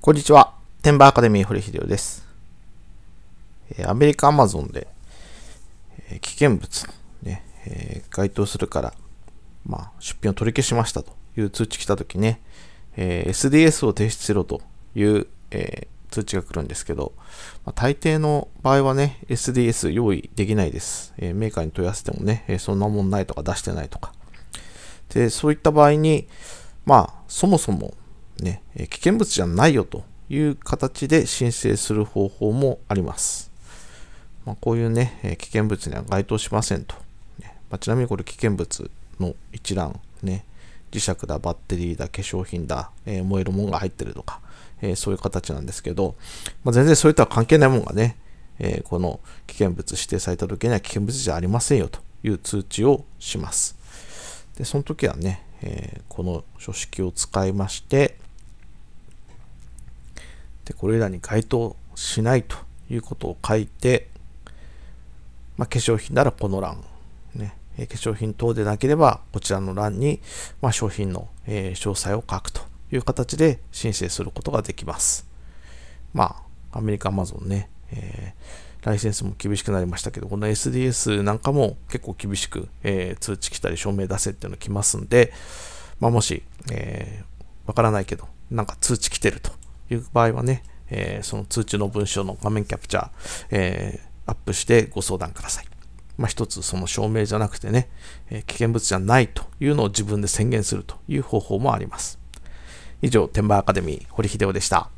こんにちは。テンバーアカデミー堀秀夫です。アメリカアマゾンで危険物、ねえー、該当するから、まあ、出品を取り消しましたという通知来たときね、えー、SDS を提出しろという、えー、通知が来るんですけど、まあ、大抵の場合はね、SDS 用意できないです。えメーカーに問い合わせてもね、えそんなもんないとか出してないとか。で、そういった場合に、まあ、そもそもね、危険物じゃないよという形で申請する方法もあります。まあ、こういうね、危険物には該当しませんと。ねまあ、ちなみにこれ危険物の一覧、ね、磁石だ、バッテリーだ、化粧品だ、えー、燃えるものが入ってるとか、えー、そういう形なんですけど、まあ、全然そういった関係ないものがね、えー、この危険物指定された時には危険物じゃありませんよという通知をします。で、その時はね、えこの書式を使いまして、でこれらに該当しないということを書いて、まあ、化粧品ならこの欄、ね、化粧品等でなければこちらの欄に、まあ、商品の、えー、詳細を書くという形で申請することができます。まあ、アメリカアマゾンね、えー、ライセンスも厳しくなりましたけど、この SDS なんかも結構厳しく、えー、通知来たり証明出せっていうの来ますんで、まあ、もし、えー、わからないけど、なんか通知来てるという場合はね、えー、その通知の文章の画面キャプチャー、えー、アップしてご相談ください。まあ、一つその証明じゃなくてね、えー、危険物じゃないというのを自分で宣言するという方法もあります。以上、天馬アカデミー、堀秀夫でした。